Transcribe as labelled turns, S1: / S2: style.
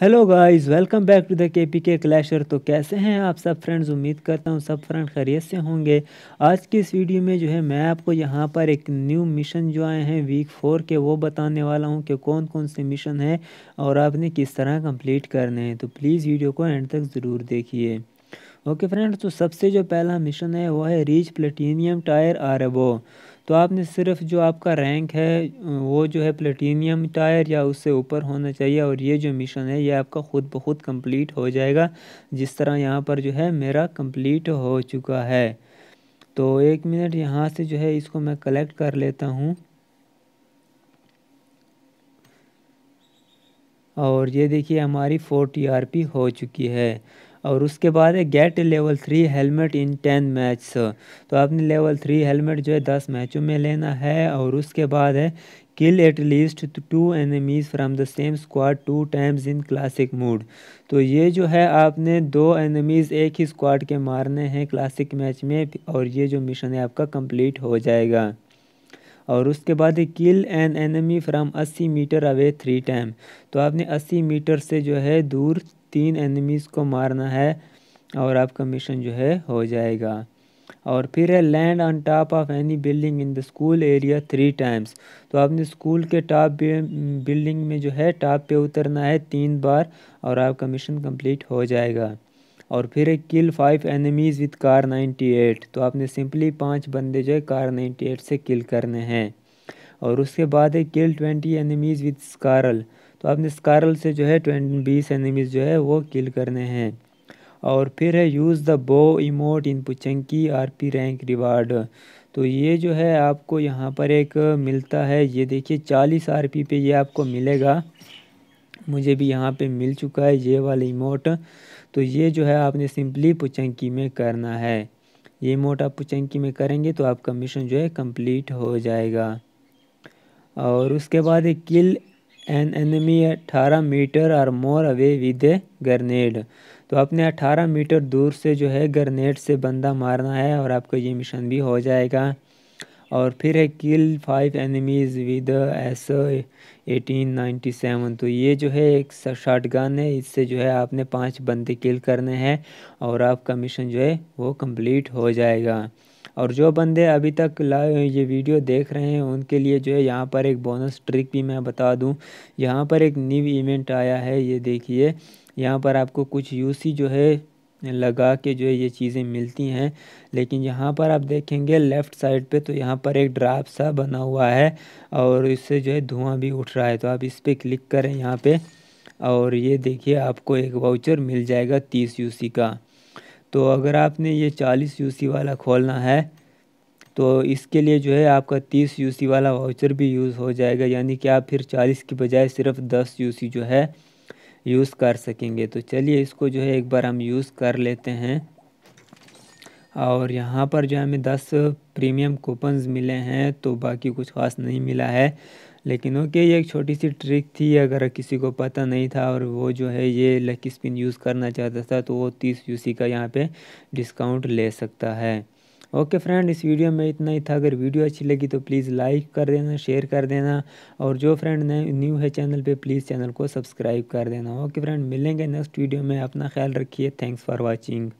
S1: Hello guys welcome back to the K P K clasher तो कैसे हैं आप सब फ्रेंड्स उम्मीद करता हूँ सब फ्रेंड खैरियत से होंगे। आज की इस वीडियो में जो है, मैं आपको यहाँ पर एक न्यू मिशन जो आए हैं वीक फोर के, वो बताने वाला हूँ कि कौन कौन से मिशन हैं और आपने किस तरह कंप्लीट करने हैं। तो प्लीज़ वीडियो को एंड तक ज़रूर देखिए। ओके फ्रेंड्स तो सबसे जो पहला मिशन है, वो है रीच प्लेटीनियम टायर आरबो तो आपने सिर्फ़ जो आपका रैंक है, वो जो है प्लेटीनियम टायर या उससे ऊपर होना चाहिए और ये जो मिशन है, ये आपका ख़ुद ब खुद कंप्लीट हो जाएगा। जिस तरह यहाँ पर जो है मेरा कंप्लीट हो चुका है। तो एक मिनट यहाँ से जो है इसको मैं कलेक्ट कर लेता हूँ। और ये देखिए हमारी फोर टीआरपी हो चुकी है। और उसके बाद है get level three helmet in ten match तो आपने लेवल थ्री हेलमेट जो है, दस मैचों में लेना है और उसके बाद है kill at least two enemies from the same squad two times in classic mode तो ये जो है, आपने दो एनिमीज़ एक ही स्क्वाड के मारने हैं क्लासिक मैच में और ये जो मिशन है, आपका कंप्लीट हो जाएगा। और उसके बाद kill an enemy from 80 metre away three time तो आपने 80 मीटर से जो है, दूर तीन एनिमीज़ को मारना है और आपका मिशन जो है हो जाएगा। और फिर है land on top of any building in the school area three times तो आपने स्कूल के टॉप बिल्डिंग में जो है टॉप पे उतरना है तीन बार और आपका मिशन कंप्लीट हो जाएगा। और फिर है kill five enemies with Kar 98 तो आपने सिंपली पाँच बंदे जो है कार 98 से किल करने हैं। और उसके बाद है kill twenty enemies with SCAR L तो आपने स्कारल से जो है ट्वेंटी बीस एनिमीज़ जो है वो किल करने हैं। और फिर है use the bow emote in Pochinki R P rank reward तो ये जो है आपको यहाँ पर एक मिलता है। ये देखिए चालीस आर पी पे ये आपको मिलेगा। मुझे भी यहाँ पे मिल चुका है ये वाला इमोट तो ये जो है आपने सिंपली पुचंकी में करना है। ये इमोट आप पुचंकी में करेंगे तो आपका मिशन जो है कंप्लीट हो जाएगा। और उसके बाद एक किल एन एनिमी अठारह मीटर और more away with a grenade. तो आपने अठारह मीटर दूर से जो है ग्रनेड से बंदा मारना है और आपका ये मिशन भी हो जाएगा। और फिर है kill five enemies with S eighteen ninety seven. तो ये जो है एक शॉर्ट गन है, इससे जो है आपने पाँच बंदे किल करने हैं और आपका मिशन जो है वो कंप्लीट हो जाएगा। और जो बंदे अभी तक ये वीडियो देख रहे हैं, उनके लिए जो है यहाँ पर एक बोनस ट्रिक भी मैं बता दूँ। यहाँ पर एक न्यू इवेंट आया है, ये देखिए। यहाँ पर आपको कुछ यूसी जो है, लगा के जो है ये चीज़ें मिलती हैं। लेकिन यहाँ पर आप देखेंगे लेफ़्ट साइड पे तो यहाँ पर एक ड्राप सा बना हुआ है और इससे जो है धुआँ भी उठ रहा है। तो आप इस पर क्लिक करें यहाँ पे और ये देखिए आपको एक वाउचर मिल जाएगा तीस यूसी का। तो अगर आपने ये चालीस यूसी वाला खोलना है तो इसके लिए जो है आपका तीस यूसी वाला वाउचर भी यूज़ हो जाएगा। यानी कि आप फिर चालीस की बजाय सिर्फ़ दस यूसी जो है यूज़ कर सकेंगे। तो चलिए इसको जो है एक बार हम यूज़ कर लेते हैं। और यहाँ पर जो हमें दस प्रीमियम कूपन्स मिले हैं तो बाकी कुछ ख़ास नहीं मिला है। लेकिन ओके, ये एक छोटी सी ट्रिक थी, अगर किसी को पता नहीं था और वो जो है ये लकी स्पिन यूज़ करना चाहता था तो वो तीस यूसी का यहाँ पे डिस्काउंट ले सकता है। ओके फ्रेंड, इस वीडियो में इतना ही था। अगर वीडियो अच्छी लगी तो प्लीज़ लाइक कर देना, शेयर कर देना और जो फ्रेंड नए, न्यू है चैनल पे, प्लीज़ चैनल को सब्सक्राइब कर देना। ओके फ्रेंड, मिलेंगे नेक्स्ट वीडियो में। अपना ख्याल रखिए। Thanks for watching